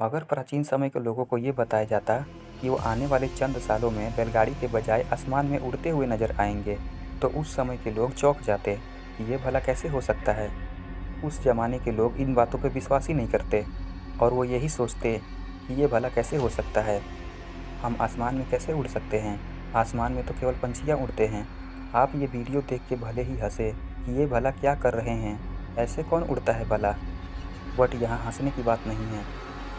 अगर प्राचीन समय के लोगों को ये बताया जाता कि वो आने वाले चंद सालों में बैलगाड़ी के बजाय आसमान में उड़ते हुए नज़र आएँगे तो उस समय के लोग चौंक जाते कि ये भला कैसे हो सकता है। उस ज़माने के लोग इन बातों पर विश्वास ही नहीं करते और वो यही सोचते कि ये भला कैसे हो सकता है। हम आसमान में कैसे उड़ सकते हैं? आसमान में तो केवल पंछियाँ उड़ते हैं। आप ये वीडियो देख के भले ही हंसे कि ये भला क्या कर रहे हैं। ऐसे कौन उड़ता है भला? बट यहाँ हंसने की बात नहीं है।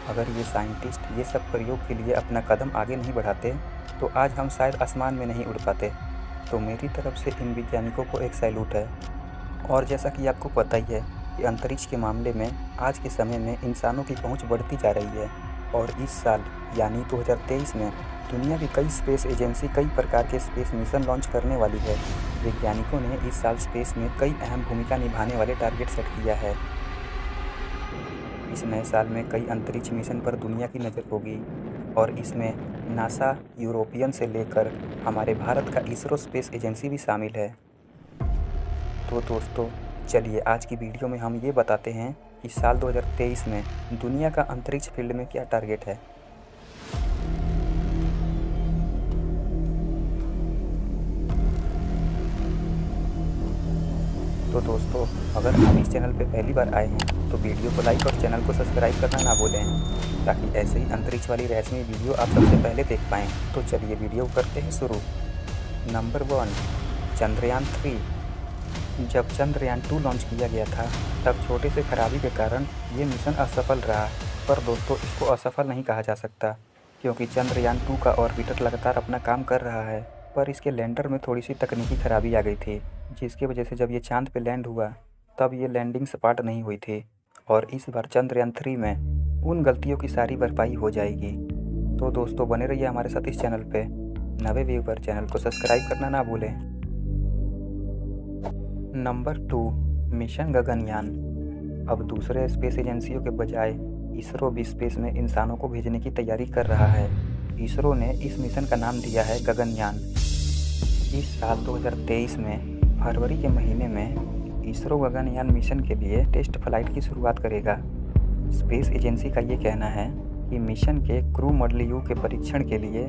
अगर ये साइंटिस्ट ये सब प्रयोग के लिए अपना कदम आगे नहीं बढ़ाते तो आज हम शायद आसमान में नहीं उड़ पाते। तो मेरी तरफ़ से इन वैज्ञानिकों को एक सैल्यूट है। और जैसा कि आपको पता ही है कि अंतरिक्ष के मामले में आज के समय में इंसानों की पहुँच बढ़ती जा रही है। और इस साल, यानी 2023 में, दुनिया की कई स्पेस एजेंसी कई प्रकार के स्पेस मिशन लॉन्च करने वाली है। वैज्ञानिकों ने इस साल स्पेस में कई अहम भूमिका निभाने वाले टारगेट सेट किया है। इस नए साल में कई अंतरिक्ष मिशन पर दुनिया की नज़र होगी और इसमें नासा, यूरोपियन से लेकर हमारे भारत का इसरो स्पेस एजेंसी भी शामिल है। तो दोस्तों, चलिए आज की वीडियो में हम ये बताते हैं कि साल 2023 में दुनिया का अंतरिक्ष फ़ील्ड में क्या टारगेट है। तो दोस्तों, अगर आप इस चैनल पर पहली बार आए हैं तो वीडियो को लाइक और चैनल को सब्सक्राइब करना ना भूलें, ताकि ऐसे ही अंतरिक्ष वाली रहस्यमय वीडियो आप सबसे पहले देख पाएँ। तो चलिए वीडियो करते हैं शुरू। नंबर वन चंद्रयान थ्री जब चंद्रयान टू लॉन्च किया गया था, तब छोटे से खराबी के कारण ये मिशन असफल रहा, पर दोस्तों, इसको असफल नहीं कहा जा सकता, क्योंकि चंद्रयान टू का ऑर्बिटर लगातार अपना काम कर रहा है। पर इसके लैंडर में थोड़ी सी तकनीकी खराबी आ गई थी, जिसकी वजह से जब ये चाँद पे लैंड हुआ, तब ये लैंडिंग सपाट नहीं हुई थी, और इस बार चंद्रयान थ्री में उन गलतियों की सारी भरपाई हो जाएगी। तो दोस्तों, बने रहिए हमारे साथ इस चैनल पे। नवे व्यूवर चैनल को सब्सक्राइब करना ना भूलें। Number two, mission Gaganyaan. अब दूसरे स्पेस एजेंसियों के बजाय इसरो भी स्पेस में इंसानों को भेजने की तैयारी कर रहा है। इसरो ने इस मिशन का नाम दिया है गगनयान। इस साल 2023 में फरवरी के महीने में इसरो गगनयान मिशन के लिए टेस्ट फ़्लाइट की शुरुआत करेगा। स्पेस एजेंसी का ये कहना है कि मिशन के क्रू मॉडल यू के परीक्षण के लिए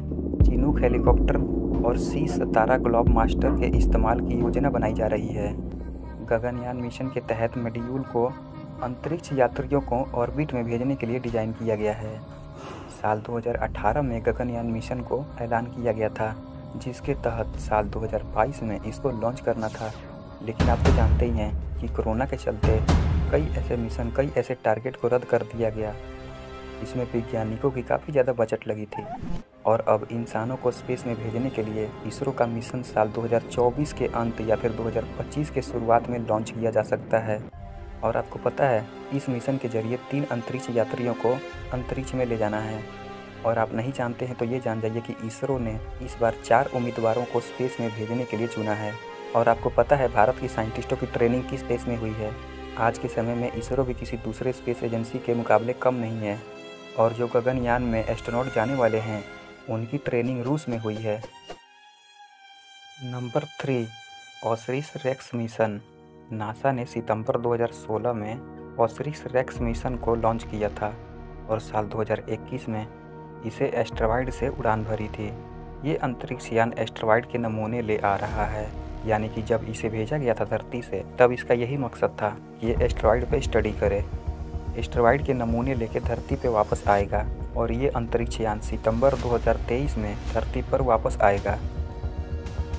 चिनूक हेलीकॉप्टर और सी सतारा ग्लोब मास्टर के इस्तेमाल की योजना बनाई जा रही है। गगनयान मिशन के तहत मेड्यूल को अंतरिक्ष यात्रियों को ऑर्बिट में भेजने के लिए डिज़ाइन किया गया है। साल 2018 में गगनयान मिशन को ऐलान किया गया था, जिसके तहत साल 2022 में इसको लॉन्च करना था। लेकिन आप तो जानते ही हैं कि कोरोना के चलते कई ऐसे मिशन, कई ऐसे टारगेट को रद्द कर दिया गया। इसमें वैज्ञानिकों की काफ़ी ज़्यादा बजट लगी थी। और अब इंसानों को स्पेस में भेजने के लिए इसरो का मिशन साल 2024 के अंत या फिर 2025 के शुरुआत में लॉन्च किया जा सकता है। और आपको पता है, इस मिशन के ज़रिए तीन अंतरिक्ष यात्रियों को अंतरिक्ष में ले जाना है। और आप नहीं जानते हैं तो ये जान जाइए कि इसरो ने इस बार चार उम्मीदवारों को स्पेस में भेजने के लिए चुना है। और आपको पता है, भारत की साइंटिस्टों की ट्रेनिंग किस स्पेस में हुई है। आज के समय में इसरो भी किसी दूसरे स्पेस एजेंसी के मुकाबले कम नहीं है। और जो गगनयान में एस्ट्रोनॉट जाने वाले हैं, उनकी ट्रेनिंग रूस में हुई है। Number three, Osiris Rex mission. NASA ने सितंबर 2016 में ऑसरिस रेक्स मिशन को लॉन्च किया था और साल 2021 में इसे एस्ट्रॉइड से उड़ान भरी थी। ये अंतरिक्ष यान एस्ट्रॉइड के नमूने ले आ रहा है, यानी कि जब इसे भेजा गया था धरती से, तब इसका यही मकसद था कि ये एस्ट्रॉइड पर स्टडी करे। एस्ट्रॉइड के नमूने लेके धरती पे वापस आएगा और ये अंतरिक्ष यान सितंबर 2023 में धरती पर वापस आएगा।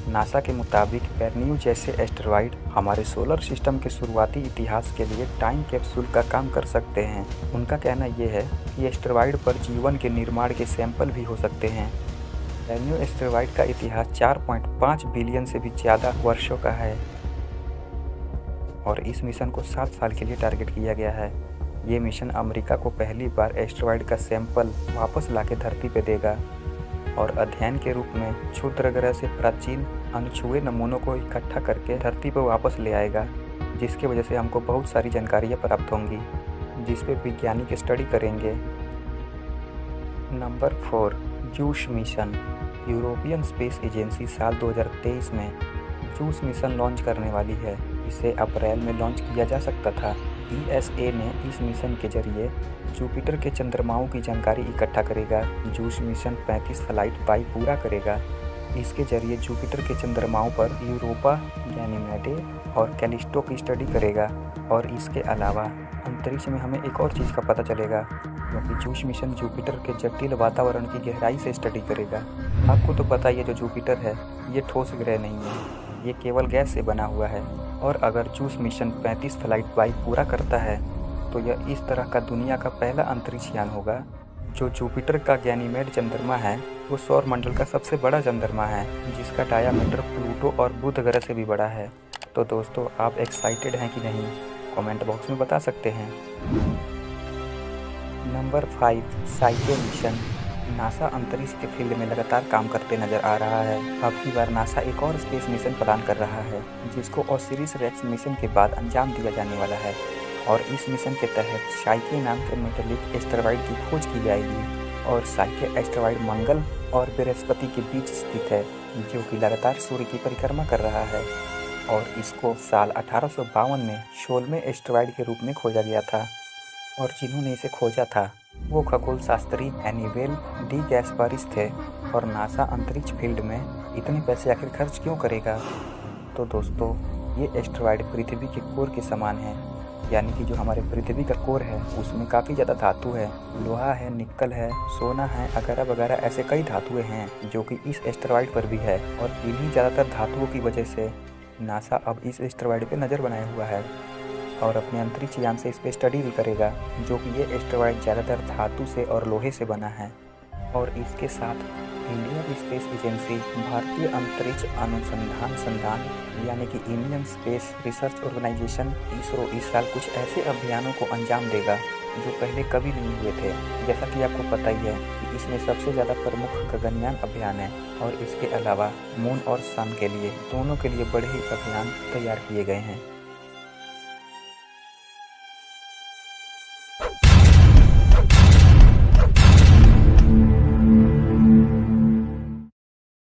नासा के मुताबिक पेरन्यू जैसे एस्ट्रॉइड हमारे सोलर सिस्टम के शुरुआती इतिहास के लिए टाइम कैप्सूल का काम कर सकते हैं। उनका कहना यह है कि एस्ट्रॉइड पर जीवन के निर्माण के सैंपल भी हो सकते हैं। पेरन्यू एस्ट्रॉइड का इतिहास 4.5 बिलियन से भी ज़्यादा वर्षों का है और इस मिशन को सात साल के लिए टारगेट किया गया है। ये मिशन अमेरिका को पहली बार एस्ट्रॉइड का सैंपल वापस ला धरती पर देगा। और अध्ययन के रूप में क्षुद्र ग्रह से प्राचीन अनछुए नमूनों को इकट्ठा करके धरती पर वापस ले आएगा, जिसकी वजह से हमको बहुत सारी जानकारियाँ प्राप्त होंगी, जिस पे वैज्ञानिक स्टडी करेंगे। Number four Juice mission European Space Agency साल 2023 में जूस मिशन लॉन्च करने वाली है। इसे अप्रैल में लॉन्च किया जा सकता था। ई ने इस मिशन के ज़रिए जुपिटर के चंद्रमाओं की जानकारी इकट्ठा करेगा जूस मिशन 35 फ़्लाइट बाई पूरा करेगा। इसके ज़रिए जुपिटर के चंद्रमाओं पर यूरोपा गैनीमेडे और कैलिस्टो की स्टडी करेगा। और इसके अलावा अंतरिक्ष में हमें एक और चीज़ का पता चलेगा, क्योंकि जूस मिशन जुपिटर के जटिल वातावरण की गहराई से स्टडी करेगा। आपको तो पता ही है जो जुपिटर है, ये ठोस ग्रह नहीं है। ये केवल गैस से बना हुआ है और अगर जूस मिशन 35 फ़्लाइट बाई पूरा करता है तो यह इस तरह का दुनिया का पहला अंतरिक्ष यान होगा, जो जुपिटर का गैनीमेड चंद्रमा है। वो सौर मंडल का सबसे बड़ा चंद्रमा है, जिसका डायामीटर प्लूटो और बुध ग्रह से भी बड़ा है। तो दोस्तों, आप एक्साइटेड हैं कि नहीं? कमेंट बॉक्स में बता सकते हैं। Number five Psyche mission. NASA अंतरिक्ष के फ़ील्ड में लगातार काम करते नज़र आ रहा है। अब की बार नासा एक और स्पेस मिशन प्लान कर रहा है, जिसको ऑसिरिस रेक्स मिशन के बाद अंजाम दिया जाने वाला है। और इस मिशन के तहत साइके नाम के मेटेलिक एस्ट्रॉइड की खोज की जाएगी। और साइके एस्ट्रॉइड मंगल और बृहस्पति के बीच स्थित है, जो कि लगातार सूर्य की परिक्रमा कर रहा है। और इसको साल अठारह सौ बावन में सोलहवें एस्ट्रॉइड के रूप में खोजा गया था। और जिन्होंने इसे खोजा था वो खगोल शास्त्री एनिवेल डी गैसपारिस थे और नासा अंतरिक्ष फ़ील्ड में इतने पैसे आखिर खर्च क्यों करेगा? तो दोस्तों, ये एस्ट्रॉइड पृथ्वी के कोर के समान है, यानी कि जो हमारे पृथ्वी का कोर है, उसमें काफ़ी ज़्यादा धातु है। लोहा है, निकल है, सोना है वगैरह वगैरह ऐसे कई धातुएँ हैं, जो कि इस एस्ट्रॉइड पर भी है, और इन्हीं ज़्यादातर धातुओं की वजह से नासा अब इस एस्ट्रॉइड पे नज़र बनाया हुआ है। और अपने अंतरिक्ष यान से इस पर स्टडी भी करेगा, जो कि ये एस्ट्रॉयड ज़्यादातर धातु से और लोहे से बना है। और इसके साथ इंडियन स्पेस एजेंसी भारतीय अंतरिक्ष अनुसंधान संधान यानी कि Indian Space Research Organisation ISRO इस साल कुछ ऐसे अभियानों को अंजाम देगा, जो पहले कभी नहीं हुए थे। जैसा कि आपको पता ही है कि इसमें सबसे ज़्यादा प्रमुख गगनयान अभियान है, और इसके अलावा मून और सन के लिए, दोनों के लिए बड़े ही अभियान तैयार किए गए हैं।